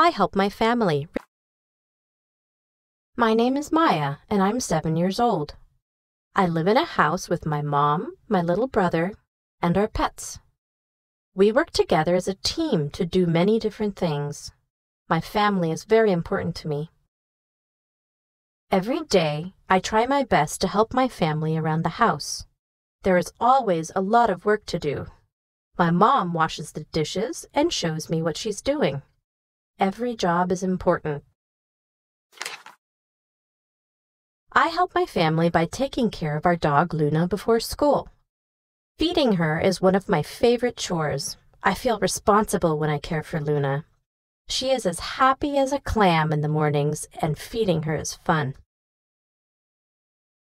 I help my family. My name is Mya, and I'm seven years old. I live in a house with my mom, my little brother, and our pets. We work together as a team to do many different things. My family is very important to me. Every day, I try my best to help my family around the house. There is always a lot of work to do. My mom washes the dishes and shows me what she's doing. Every job is important. I help my family by taking care of our dog Luna before school. Feeding her is one of my favorite chores. I feel responsible when I care for Luna. She is as happy as a clam in the mornings, and feeding her is fun.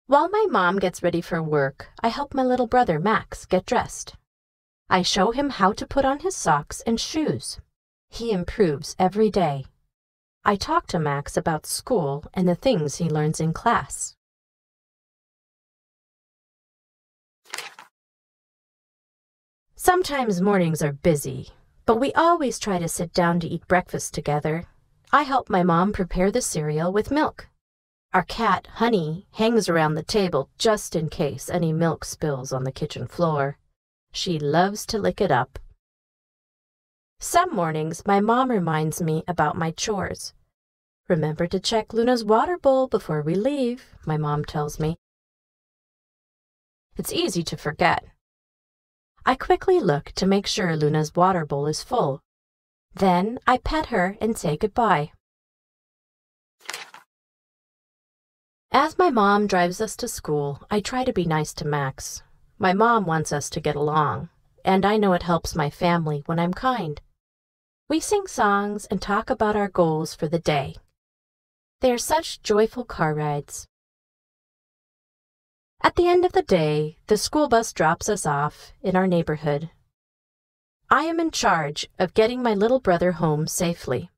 While my mom gets ready for work, I help my little brother Max get dressed. I show him how to put on his socks and shoes. He improves every day. I talk to Max about school and the things he learns in class. Sometimes mornings are busy, but we always try to sit down to eat breakfast together. I help my mom prepare the cereal with milk. Our cat, Honey, hangs around the table just in case any milk spills on the kitchen floor. She loves to lick it up. Some mornings, my mom reminds me about my chores. Remember to check Luna's water bowl before we leave, my mom tells me. It's easy to forget. I quickly look to make sure Luna's water bowl is full. Then I pet her and say goodbye. As my mom drives us to school, I try to be nice to Max. My mom wants us to get along, and I know it helps my family when I'm kind. We sing songs and talk about our goals for the day. They are such joyful car rides. At the end of the day, the school bus drops us off in our neighborhood. I am in charge of getting my little brother home safely.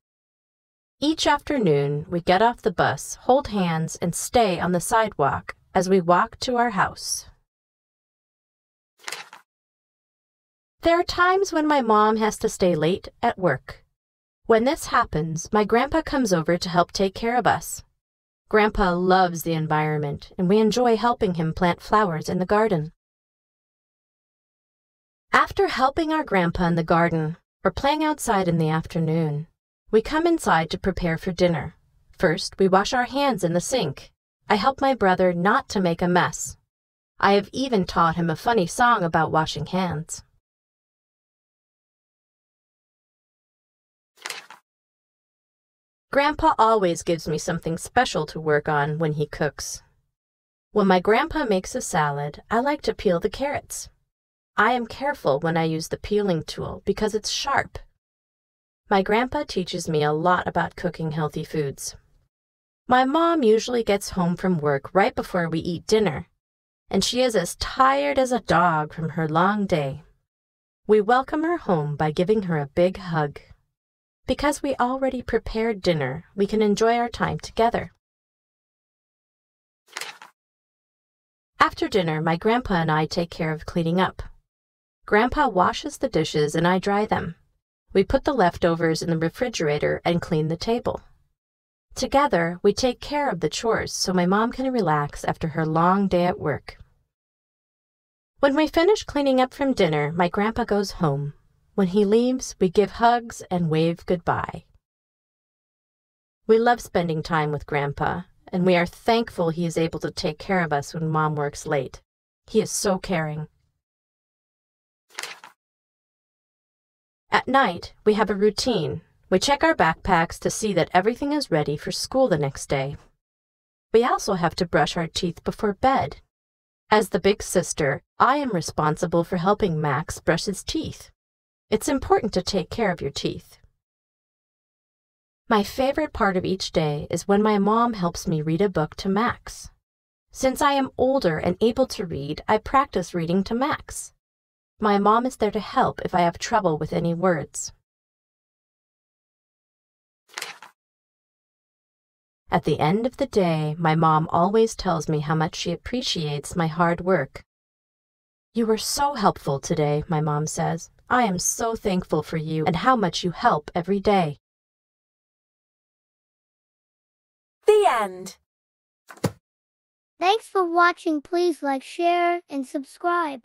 Each afternoon, we get off the bus, hold hands, and stay on the sidewalk as we walk to our house. There are times when my mom has to stay late at work. When this happens, my grandpa comes over to help take care of us. Grandpa loves the environment, and we enjoy helping him plant flowers in the garden. After helping our grandpa in the garden, or playing outside in the afternoon, we come inside to prepare for dinner. First, we wash our hands in the sink. I help my brother not to make a mess. I have even taught him a funny song about washing hands. Grandpa always gives me something special to work on when he cooks. When my grandpa makes a salad, I like to peel the carrots. I am careful when I use the peeling tool because it's sharp. My grandpa teaches me a lot about cooking healthy foods. My mom usually gets home from work right before we eat dinner, and she is as tired as a dog from her long day. We welcome her home by giving her a big hug. Because we already prepared dinner, we can enjoy our time together. After dinner, my grandpa and I take care of cleaning up. Grandpa washes the dishes and I dry them. We put the leftovers in the refrigerator and clean the table. Together, we take care of the chores so my mom can relax after her long day at work. When we finish cleaning up from dinner, my grandpa goes home. When he leaves, we give hugs and wave goodbye. We love spending time with Grandpa, and we are thankful he is able to take care of us when Mom works late. He is so caring. At night, we have a routine. We check our backpacks to see that everything is ready for school the next day. We also have to brush our teeth before bed. As the big sister, I am responsible for helping Max brush his teeth. It's important to take care of your teeth. My favorite part of each day is when my mom helps me read a book to Max. Since I am older and able to read, I practice reading to Max. My mom is there to help if I have trouble with any words. At the end of the day, my mom always tells me how much she appreciates my hard work. You were so helpful today, my mom says. I am so thankful for you and how much you help every day. The end. Thanks for watching. Please like, share, and subscribe.